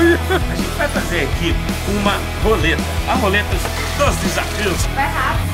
A gente vai fazer aqui uma roleta. A roleta dos desafios. Vai rápido,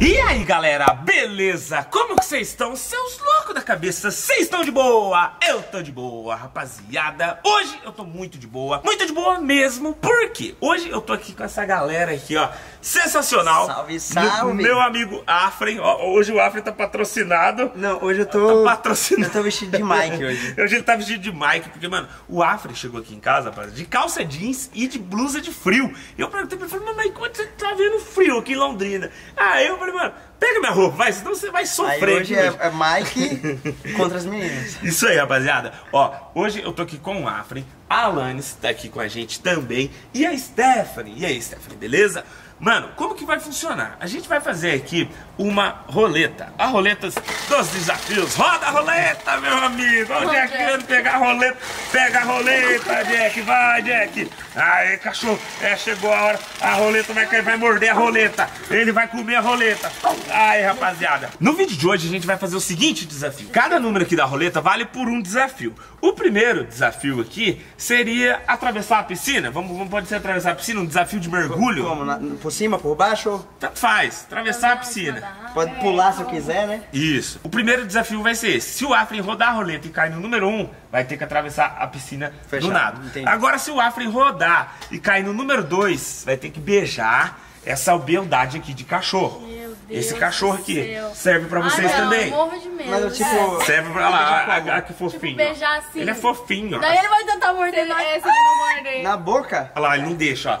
E aí galera, beleza? Como que vocês estão? Seus loucos da cabeça, vocês estão de boa? Eu tô de boa, rapaziada Hoje eu tô muito de boa, muito de boa mesmo Por quê? Hoje eu tô aqui com essa galera aqui, ó Sensacional Salve, salve. Meu, meu amigo Afren, ó, hoje o Afren tá patrocinado Não, hoje eu tô. Tá patrocinado Eu tô vestido de Mike hoje. Hoje ele tá vestido de Mike, porque, mano, o Afre chegou aqui em casa, rapaz, de calça jeans e de blusa de frio. Eu perguntei pra ele, falei, mamãe, quando você tá vendo frio aqui em Londrina? Aí eu falei, mano, pega minha roupa, vai, senão você vai Aí sofrer. hoje aqui é, é Mike contra as meninas. Isso aí, rapaziada. Ó, hoje eu tô aqui com o Afren, a Alanis tá aqui com a gente também, e a Stephanie. E aí, Stephanie, beleza? Mano, como que vai funcionar? A gente vai fazer aqui uma roleta. A roleta dos desafios. Roda a roleta, meu amigo. Ó, o Jack querendo pegar a roleta. Pega a roleta, Jack. Vai, Jack. Aê, cachorro. É, chegou a hora. A roleta vai cair, vai morder a roleta. Ele vai comer a roleta. Aí, rapaziada. No vídeo de hoje a gente vai fazer o seguinte desafio. Cada número aqui da roleta vale por um desafio. O primeiro desafio aqui seria atravessar a piscina. Vamos, vamos pode ser atravessar a piscina, um desafio de mergulho. Como? Na- por cima, por baixo? Tanto faz, atravessar a piscina. Pode pular se eu quiser, né? Isso. O primeiro desafio vai ser esse. Se o Afren rodar a roleta e cair no número 1, um, vai ter que atravessar a piscina Fechado, do nada. entendi. Agora, se o Afren rodar e cair no número 2, vai ter que beijar essa beldade aqui de cachorro. Deus Esse cachorro aqui céu. serve pra vocês ah, não, também. Eu morro de medo. Mas eu, tipo. Serve pra lá, a, a, a, que fofinho. beijar assim. Ele é fofinho, ó. Daí ele vai tentar morder nós. Ele não mordei. Na boca? Olha lá, ele não deixa, ó.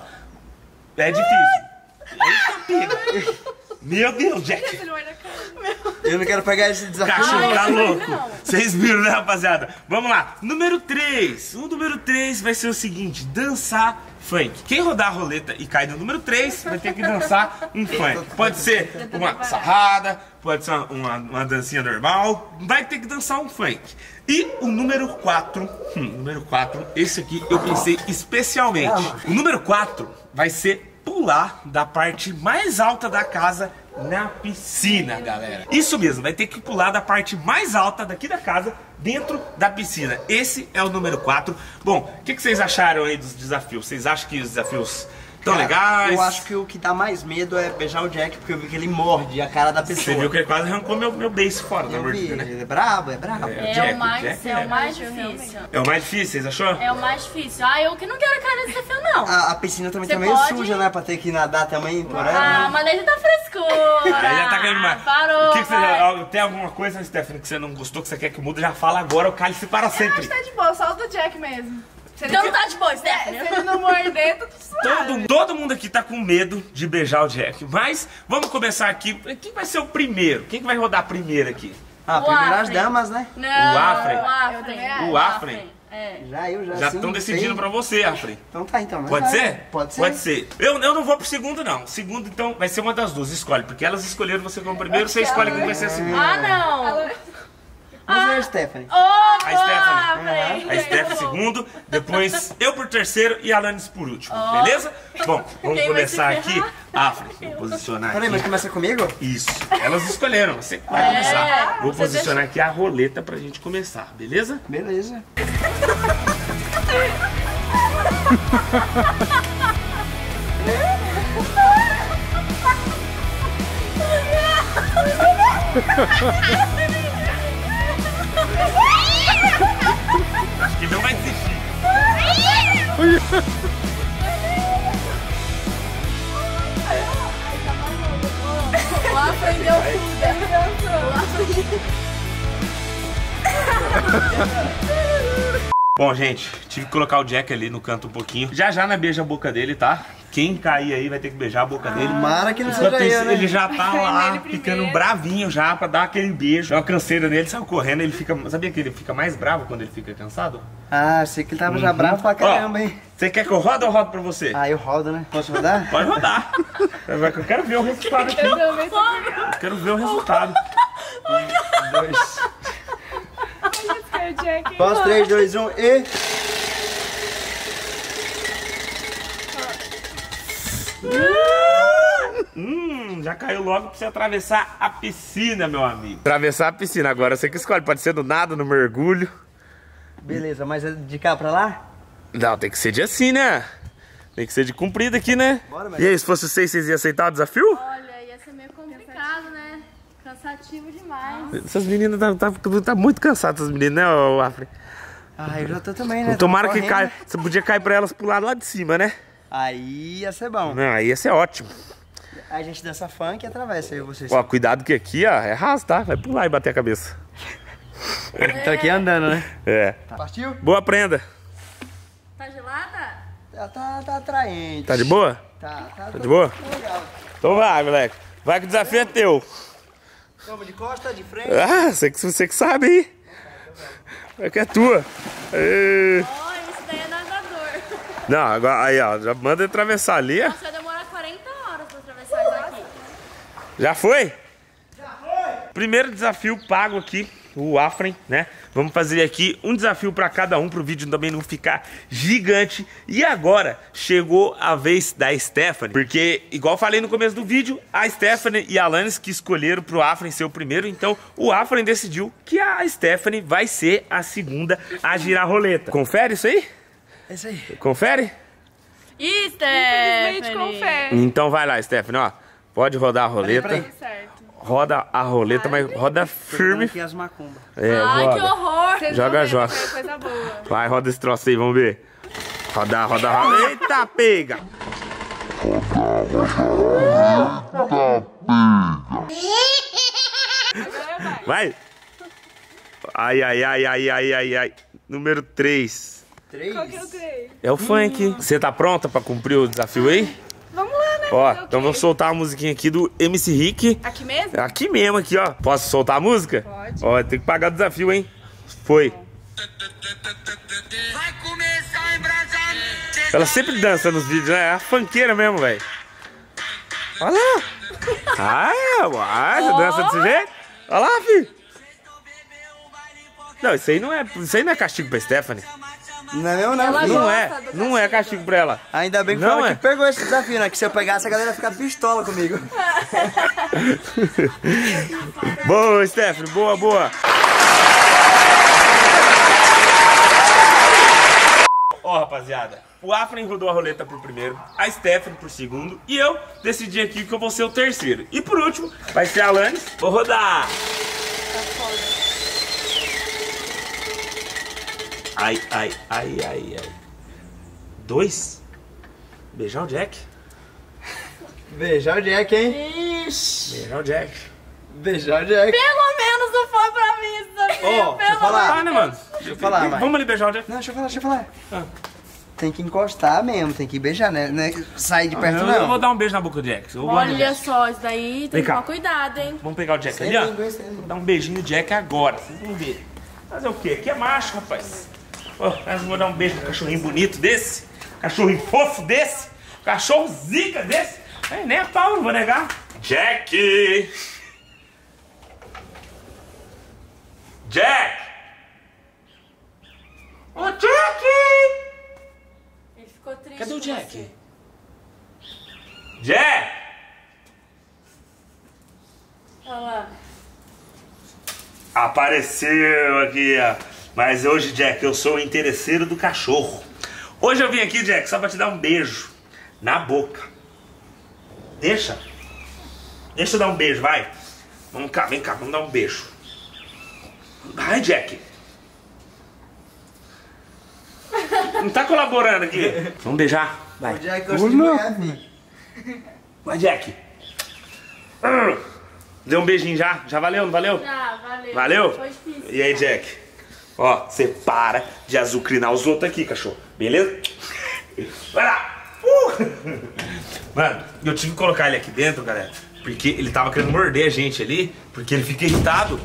É difícil. Eita, pega. Meu Deus, Jack. Eu não quero pegar esse desafio. Cachorro tá louco. Vocês viram, né, rapaziada? Vamos lá. Número 3. O número 3 vai ser o seguinte: dançar funk. Quem rodar a roleta e cair no número 3 vai ter que dançar um funk. Pode ser uma sarrada, pode ser uma, uma, uma dancinha normal. Vai ter que dançar um funk. E o número 4, hum, número 4, esse aqui eu pensei especialmente. O número 4 vai ser pular da parte mais alta da casa na piscina, galera. Isso mesmo, vai ter que pular da parte mais alta daqui da casa dentro da piscina. Esse é o número 4. Bom, o que, que vocês acharam aí dos desafios? Vocês acham que os desafios estão Cara, legais? Eu acho que o que dá mais medo é beijar o Jack, porque eu vi que ele morde a cara da pessoa. Você viu que ele quase arrancou meu, meu beiço fora da Eu vi, mordida, né? ele é brabo, é brabo. É, Jack, o mais, Jack é, é. o mais difícil. É o mais difícil, vocês achou? É o mais difícil. Ah, eu que não quero cair nesse desafio, não. A, a piscina também Você tá meio pode- suja, né? Pra ter que nadar também por ela. Ah, né? mas daí já tá frescura. Aí já tá querendo mais. Parou, O que que você, tem alguma coisa, Stephanie, que você não gostou, que você quer que mude? Já fala agora, o cálice para Eu acho sempre. que tá de boa, só o do Jack mesmo. Então não tá de boa, é, Stephanie. se ele não morder, tudo suave. Todo, todo mundo aqui tá com medo de beijar o Jack. Mas vamos começar aqui. Quem vai ser o primeiro? Quem que vai rodar primeiro aqui? Ah, O primeiro as damas, né? Não, O Afren. O Afren. O Afren. É. Já eu, já Já estão decidindo sei. pra você, Afren. Então tá, então. mas Pode vai. ser? Pode ser. Pode ser. Eu, eu não vou pro segundo, não. Segundo, então, vai ser uma das duas. Escolhe. Porque elas escolheram você como primeiro, você escolhe quem vai ser a segunda. Ah, não. Mas é a Stephanie. Ô, A boa, Stephanie. Afren. A Steph segundo, depois eu por terceiro e a Alanis por último, beleza? Bom, vamos Quem começar aqui. Afren, vou posicionar Peraí, mas começa comigo? Isso, elas escolheram, você vai É, começar. Vou você posicionar aqui a roleta pra gente começar, beleza? Beleza. Acho que não vai desistir. O Afren deu tudo. Bom, gente, tive que colocar o Jack ali no canto um pouquinho. Já já não beija a boca dele, tá? Quem cair aí vai ter que beijar a boca dele. Mara que não Enquanto seja isso, eu, né? ele já tá lá, Ele ficando bravinho já pra dar aquele beijo. Dá uma canseira nele, saiu correndo, ele fica. Sabia que ele fica mais bravo quando ele fica cansado? Ah, sei que ele tava já bravo pra caramba, hein? Você quer que eu rodo ou rodo pra você? Ah, eu rodo, né? Posso rodar? Pode rodar. Eu quero ver o resultado aqui. Eu Eu quero ver o resultado. Dois. com o Jack. Posso? 3, 2, 1 e. Hum, já caiu logo pra você atravessar a piscina, meu amigo. Atravessar a piscina agora, você que escolhe. Pode ser do nada, no mergulho. Beleza, mas é de cá pra lá? Não, tem que ser de assim, né? Tem que ser de comprido aqui, né? Bora, mas- E aí, se fosse vocês, vocês iam aceitar o desafio? Olha, ia ser meio complicado, né? Cansativo demais. Essas meninas tá, tá, tá muito cansadas, essas meninas, né, Afri? Ah, eu já tô também, né? Tomara que caia. Você podia cair pra elas pro lado lá de cima, né? Aí ia ser bom. Não, aí ia ser ótimo. A gente dança funk e atravessa aí vocês. Ó, cuidado que aqui, ó, é raso, tá? Vai pular e bater a cabeça. Tô aqui andando, né? É. Partiu? Boa prenda. Tá gelada? Tá, tá, tá atraente. Tá de boa? Tá, tá, Tá de boa? tá legal. Então vai, moleque. Vai que o desafio é teu. Toma de costa, de frente. Ah, você que, você que sabe aí. É que é tua. Ê. Olha, isso daí é nadador. Não, agora aí, ó. Já manda atravessar ali. Nossa, vai demorar 40 horas pra atravessar aqui. Já foi? Já foi! Primeiro desafio pago aqui, o Afren, né? Vamos fazer aqui um desafio pra cada um, pro vídeo também não ficar gigante. E agora chegou a vez da Stephanie, porque, igual eu falei no começo do vídeo, a Stephanie e a Alanis que escolheram pro Afren ser o primeiro, então o Afren decidiu que a Stephanie vai ser a segunda a girar a roleta. Confere isso aí? É isso aí. Confere? Ih, Infelizmente, confere. Então vai lá, Stephanie, ó. Pode rodar a roleta. peraí. Roda a roleta, mas roda firme. aqui as macumbas. É, Ai, roda. que horror. Vocês Joga, joga. vai ser coisa boa. Vai, roda esse troço aí, vamos ver. Roda, roda, roda. Eita, pega! Agora vai. Vai! Ai, ai, ai, ai, ai, ai, ai. Número 3. Três. Qual que é o? É o funk. Você tá pronta pra cumprir o desafio aí? Vamos lá, né? Ó, então vou soltar a musiquinha aqui do MC Rick. Aqui mesmo? Aqui mesmo, aqui, ó. Posso soltar a música? Pode. Ó, tem que pagar o desafio, hein? Foi. Ela sempre dança nos vídeos, né? É a funkeira mesmo, velho. Olha lá. Ah, uai, você dança desse jeito? Olha lá, filho. Não, isso aí não é, isso aí não é castigo pra Stephanie. Não é mesmo, não? Ela? Não é, não é castigo. pra ela. Ainda bem que Não foi ela é. que pegou esse desafio, né? Que se eu pegasse, a galera ia ficar pistola comigo. Boa, Stephanie, boa, boa. Ó, rapaziada, o Afren rodou a roleta por primeiro, a Stephanie por segundo, e eu decidi aqui que eu vou ser o terceiro. E por último, vai ser a Alanis. Vou rodar. Ai, ai, ai, ai, ai. Dois? Beijar o Jack. Beijar o Jack, hein? Ixi. Beijar o Jack. Beijar o Jack. Pelo menos não foi pra mim esse desafio. Ó, deixa eu pelo falar. Ah, né, mano? Deixa eu falar, vai. Vamos ali beijar o Jack. Não, deixa eu falar, deixa eu falar. Ah. Tem que encostar mesmo, tem que beijar, né? Não é sair de perto, Eu, não. eu vou dar um beijo na boca do Jack. Olha beijo. só, isso daí tem Vem que tomar cuidado, hein? Vamos pegar o Jack Sem ali, ó. Vou dar um beijinho no Jack agora. Vocês vão ver. Fazer o quê? Aqui é macho, rapaz. Ó, mas vou dar um beijo no cachorrinho bonito desse. Cachorrinho fofo desse. Cachorro zica desse. É, nem a pau, não vou negar. Jack! Jack! Ô, Jack! Ele ficou triste. Cadê o Jack? você. Jack! Olha lá. Apareceu aqui, ó. Mas hoje, Jack, eu sou o interesseiro do cachorro. Hoje eu vim aqui, Jack, só pra te dar um beijo. Na boca. Deixa. Deixa eu dar um beijo, vai. Vamos cá, vem cá, vamos dar um beijo. Vai, Jack. Não tá colaborando aqui. Vamos beijar. Vai. O Jack gosta de mulher. Vai, Jack. Deu um beijinho já? Já valeu, não valeu? Já, valeu. Valeu? Foi difícil. E aí, Jack? Ó, você para de azucrinar os outros aqui, cachorro. Beleza? Vai lá! Uh! Mano, eu tive que colocar ele aqui dentro, galera. Porque ele tava querendo morder a gente ali. Porque ele fica irritado.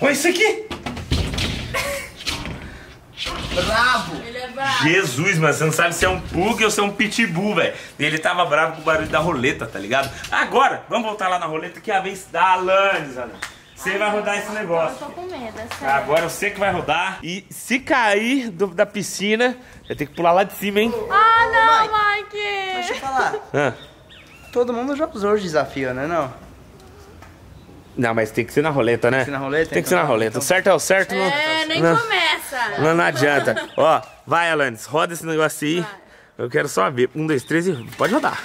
Olha isso aqui! Bravo! Ele é bravo. Jesus, mano, você não sabe se é um pug ou se é um pitbull, velho. E ele tava bravo com o barulho da roleta, tá ligado? Agora, vamos voltar lá na roleta que é a vez da Alanis, Alanis. Você vai rodar esse Eu negócio. tô com medo, é sério. Agora eu sei que vai rodar. E se cair do- da piscina, vai ter que pular lá de cima, hein? Ah, não, Deixa Mike! eu falar. Ah, Todo mundo já usou os desafios, né? Não? Não, mas tem que ser na roleta, né? ser na roleta? Tem que ser na Então tá, roleta. então. O certo é o certo. não- É, nem não, começa. não, não adianta. Ó, vai, Alanis, roda esse negócio aí. Eu quero só ver. Um, dois, três e. Pode rodar.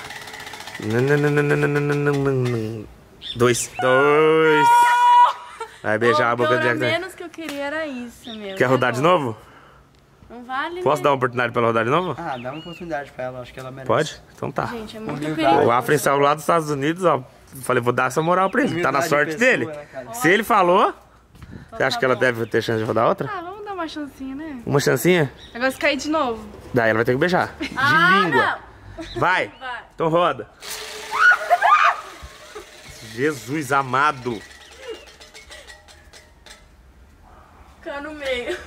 Dois. Dois. Vai beijar a Ô, boca Jack. né? menos que eu queria era isso, meu. Quer rodar de Tá novo? Não vale, Posso né? dar uma oportunidade pra ela rodar de novo? Ah, dá uma oportunidade pra ela, acho que ela merece. Pode? Então tá. Gente, é muito perigoso. O Afren saiu lá dos Estados Unidos, ó. Falei, vou dar essa moral pra ele. Tá na de sorte pessoa, dele. né? Se ele falou, você acha tá que ela bom. deve ter chance de rodar outra? Ah, vamos dar uma chancinha, né? Uma chancinha? Agora se cair de novo. Daí ela vai ter que beijar. De ah, língua. Vai. Vai. Então roda. Jesus amado. Fica no meio.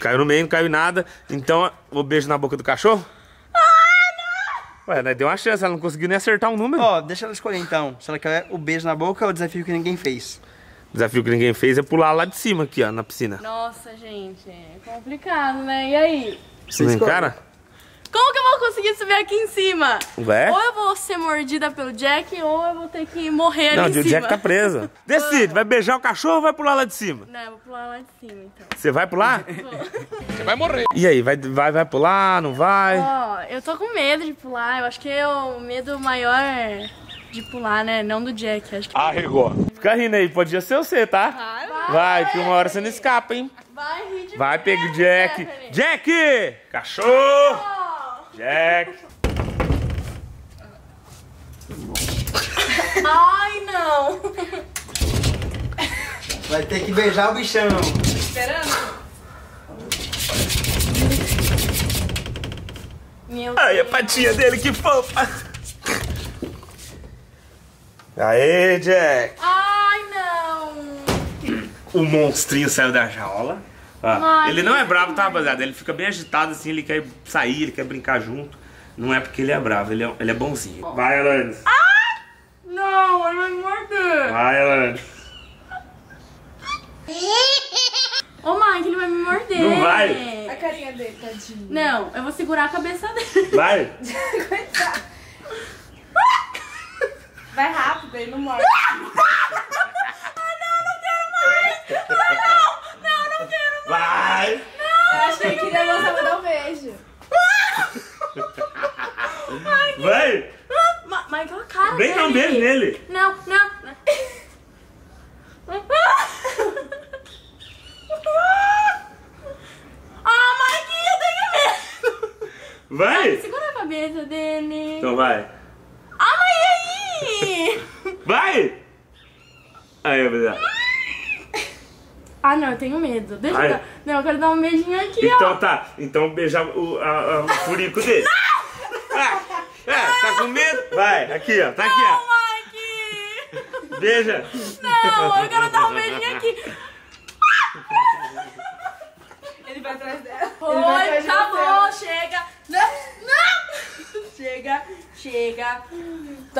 Caiu no meio, não caiu em nada. Então, o beijo na boca do cachorro? Ué, né, deu uma chance, ela não conseguiu nem acertar um número. Ó, deixa ela escolher então. Se ela quer o beijo na boca ou o desafio que ninguém fez. O desafio que ninguém fez é pular lá de cima aqui, ó, na piscina. Nossa, gente, é complicado, né? E aí? Você Vem, escolhe. cara? Como que eu vou conseguir subir aqui em cima? Ué? Ou eu vou ser mordida pelo Jack, ou eu vou ter que morrer Não, ali em o cima. Jack tá preso. Decide, vai beijar o cachorro ou vai pular lá de cima? Não, eu vou pular lá de cima, então. Você vai pular? Você vai morrer. E aí, vai, vai, vai pular, não vai? Ó, eu tô com medo de pular. Eu acho que é o medo maior de pular, né? Não do Jack. Acho que Fica rindo aí, podia ser você, tá? Vai, que uma hora você não escapa, hein? vai rir de Vai, pega o né, Jack. Jack! Cachorro! Jack! Ai, não. Vai ter que beijar o bichão. Esperando? Meu Ai, a patinha dele, que fofa! Aê, Jack! Ai, não. O monstrinho saiu da jaula. Ai, ele não é bravo, tá, rapaziada? Ele fica bem agitado assim, ele quer sair, ele quer brincar junto. Não é porque ele é bravo, ele é, ele é bonzinho. Vai, Alanis. Não, ele vai me morder. Vai, Alanis. Ô, Mike, ele vai me morder. Não vai. A carinha dele, tadinho. Não, eu vou segurar a cabeça dele. Vai. Vai rápido, ele não morde. Vai. Eu achei que ele ia gostar de dar um beijo. Vai. Ma Mike, olha a cara Vem dar um beijo nele. Não, não. não. ah, Mike, eu tenho medo. Vai. Segura a cabeça dele. Então vai. Ah, mas e aí? Vai. Aí, rapaziada. Ah, não, eu tenho medo. Deixa Ai. eu dar. Não, eu quero dar um beijinho aqui, Então ó. tá. Então beijar o, a- a- o furico dele. Ah, é, tá com medo? Vai, aqui, ó. Tá aqui, ó. Mike! Beija. Não, eu quero dar um beijinho aqui. Ele vai atrás dela. Oi, de tá chega. Não, não. Chega, chega.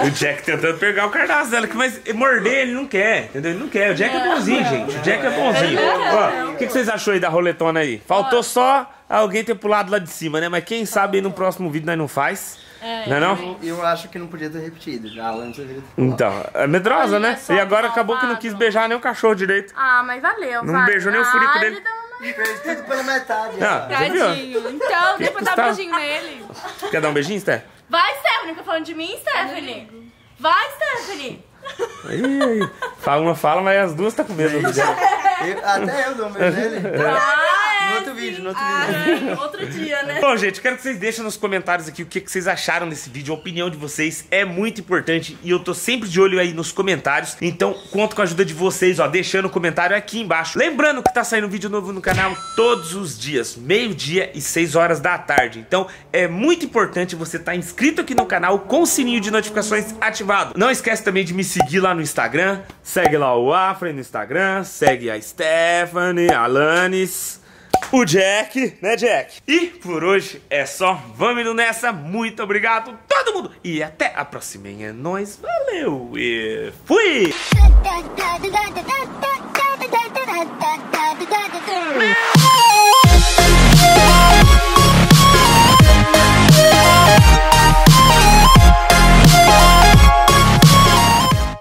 O Jack tentando pegar o cardápio dela, que mas morder ele não quer, entendeu? Ele não quer. O Jack é bonzinho, gente. O Jack é bonzinho. Ó, o que, que vocês achou aí da roletona aí? Faltou só alguém ter pulado lá de cima, né? Mas quem sabe aí no próximo vídeo nós não faz. não é não? E eu acho que não podia ter repetido. A ter Então, é medrosa, né? E agora acabou que não quis beijar nem o cachorro direito. Ah, mas valeu, Não vai. beijou nem o furico Ah, dele. Fez tudo pela metade. Ah? Tadinho. Então, dê pra dar um beijinho nele. Quer dar um beijinho, Sté? Vai, Stephanie, tá falando de mim, Stephanie? Vai, Stephanie. Aí, aí. Fala uma fala, mas as duas tá com medo. até eu dou um beijo nele. Ah, No é. outro vídeo, no outro vídeo. É, outro dia, né? Bom, gente, quero que vocês deixem nos comentários aqui o que, que vocês acharam desse vídeo. A opinião de vocês é muito importante e eu tô sempre de olho aí nos comentários. Então, conto com a ajuda de vocês, ó, deixando o comentário aqui embaixo. Lembrando que tá saindo vídeo novo no canal todos os dias, meio-dia e 6 horas da tarde. Então, é muito importante você estar inscrito aqui no canal com o sininho de notificações ativado. Não esquece também de me seguir lá no Instagram. Segue lá o Afra no Instagram, segue a Stephanie, a Alanis o Jack, né, Jack? E por hoje é só. Vamos indo nessa. Muito obrigado, todo mundo. E até a próxima. É nóis. Valeu e fui! da